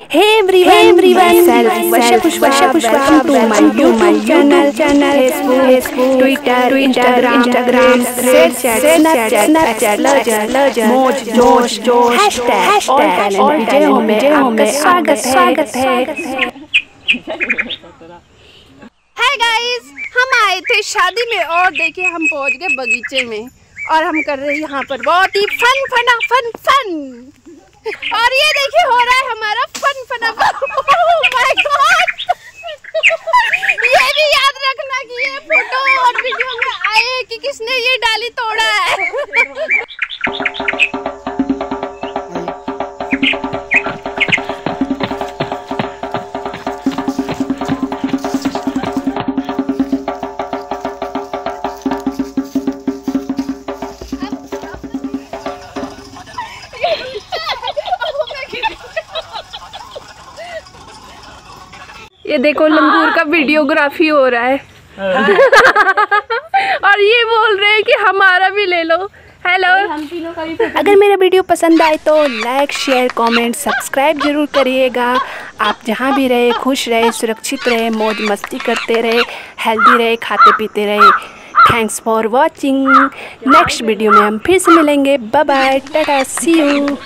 Hey everyone, hey everyone, self Vasha Pushpa, Pushpa, to my YouTube channel, channel, Facebook, Twitter, Instagram, Instagram, Snapchat, Snapchat, Ledger, Ledger, Moj, Josh, Josh, hashtag, hashtag, और विजय हो में आपका स्वागत स्वागत है hi guys हम आए थे शादी में और देखिए हम पहुँच गए बगीचे में और हम कर रहे हैं यहाँ पर बहुत ही फन फना फन फन और ये देखिए हो रहा है हमारा फन फना माय गॉड ये भी याद रखना कि ये फ़ोटो और वीडियो में आए कि किसने ये डाली तोड़ा है। ये देखो लंगूर का वीडियोग्राफी हो रहा है। और ये बोल रहे हैं कि हमारा भी ले लो। हेलो अगर मेरा वीडियो पसंद आए तो लाइक शेयर कमेंट सब्सक्राइब ज़रूर करिएगा। आप जहाँ भी रहे खुश रहे सुरक्षित रहे मौज मस्ती करते रहे हेल्दी रहे खाते पीते रहे। Thanks for watching next video में हम फिर से मिलेंगे। Bye bye tata see you